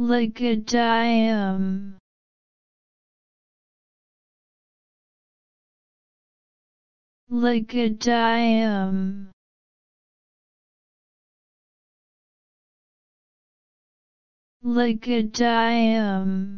Legadium Legadium Legadium